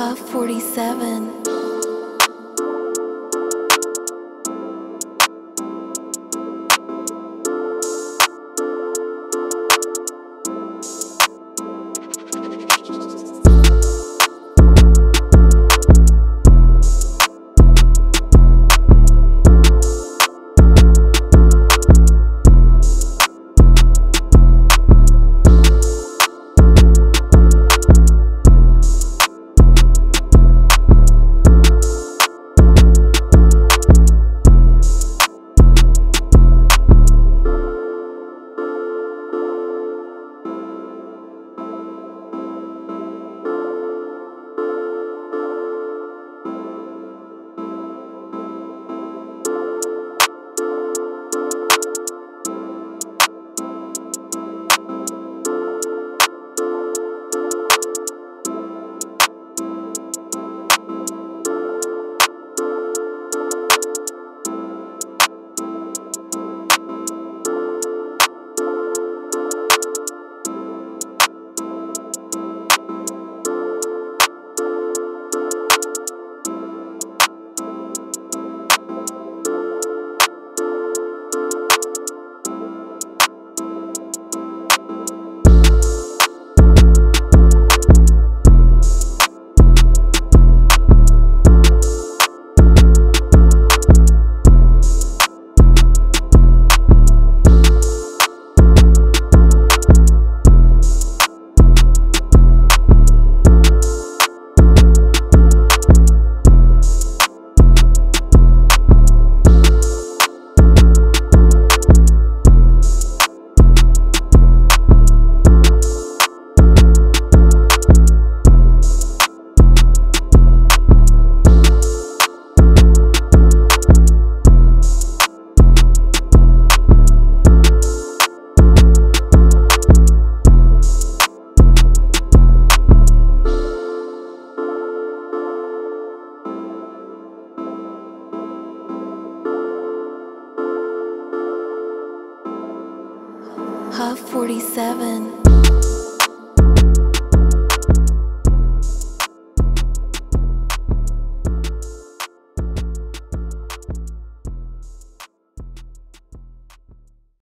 Puff 47. Huff 47.